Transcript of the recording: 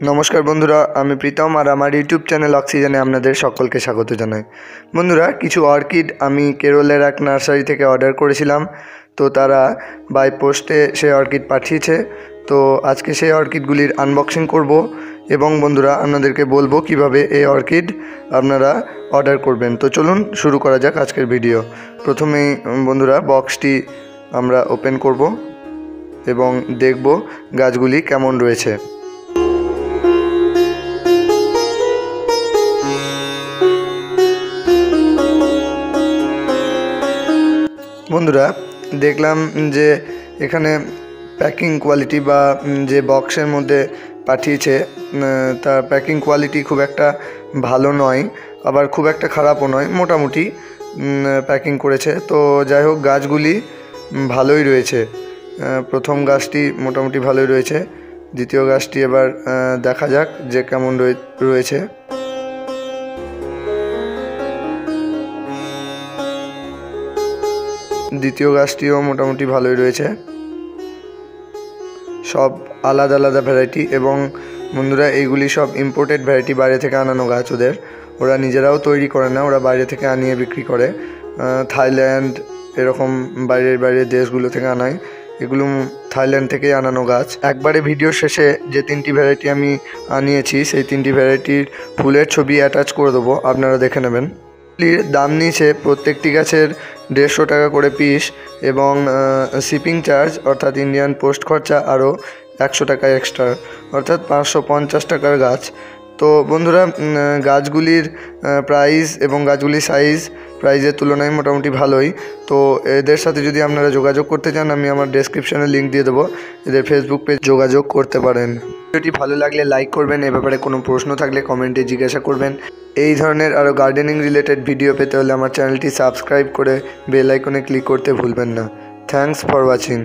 নমস্কার বন্ধুরা, আমি প্রীতম আর আমার ইউটিউব চ্যানেল অক্সিজেনে আপনাদের সকলকে স্বাগত জানাই। বন্ধুরা, কিছু অর্কিড আমি কেরলের এক নার্সারি থেকে অর্ডার করেছিলাম, তো তারা বাই পোস্টে সেই অর্কিড পাঠিয়েছে। তো আজকে সেই অর্কিডগুলির আনবক্সিং করব এবং বন্ধুরা, আপনাদেরকে বলব কীভাবে এই অর্কিড আপনারা অর্ডার করবেন। তো চলুন শুরু করা যাক আজকের ভিডিও। প্রথমেই, বন্ধুরা বক্সটি আমরা ওপেন করব এবং দেখব গাছগুলি কেমন রয়েছে। বন্ধুরা, দেখলাম যে এখানে প্যাকিং কোয়ালিটি বা যে বক্সের মধ্যে পাঠিয়েছে তার প্যাকিং কোয়ালিটি খুব একটা ভালো নয়, আবার খুব একটা খারাপও নয়, মোটামুটি প্যাকিং করেছে। তো যাই হোক, গাছগুলি ভালোই রয়েছে। প্রথম গাছটি মোটামুটি ভালোই রয়েছে, দ্বিতীয় গাছটি এবার দেখা যাক যে কেমন রয়ে- রয়েছে। দ্বিতীয় গাছটিও মোটামুটি ভালোই রয়েছে। সব আলাদা আলাদা ভ্যারাইটি এবং বন্ধুরা এইগুলি সব ইম্পোর্টেড ভ্যারাইটি বাইরে থেকে আনানো গাছ ওদের। ওরা নিজেরাও তৈরি করে না, ওরা বাইরে থেকে আনিয়ে বিক্রি করে। থাইল্যান্ড এরকম বাইরের বাইরের দেশগুলো থেকে আনায়। এগুলো থাইল্যান্ড থেকেই আনানো গাছ। একবারে ভিডিও শেষে যে তিনটি ভ্যারাইটি আমি আনিয়েছি, সেই তিনটি ভ্যারাইটির ফুলের ছবি অ্যাটাচ করে দেবো, আপনারা দেখে নেবেন। দাম নিয়েছে প্রত্যেকটি গাছের দেড়শো টাকা করে পিস এবং শিপিং চার্জ অর্থাৎ ইন্ডিয়ান পোস্ট খরচা আরও একশো টাকা এক্সট্রা অর্থাৎ পাঁচশো পঞ্চাশ টাকার গাছ। তো বন্ধুরা গাছগুলির প্রাইস এবং গাছগুলির সাইজ প্রাইজের তুলনায় মোটামুটি ভালোই। তো এদের সাথে যদি আপনারা যোগাযোগ করতে চান, আমি আমার ডেসক্রিপশানে লিঙ্ক দিয়ে দেবো। এদের ফেসবুক পেজ যোগাযোগ করতে পারেন। ভিডিওটি ভালো লাগলে লাইক করবেন, এ ব্যাপারে কোনো প্রশ্ন থাকলে কমেন্টে জিজ্ঞাসা করবেন। এই ধরনের আরও গার্ডেনিং রিলেটেড ভিডিও পেতে হলে আমার চ্যানেলটি সাবস্ক্রাইব করে বেল আইকনে ক্লিক করতে ভুলবেন না। Thanks for watching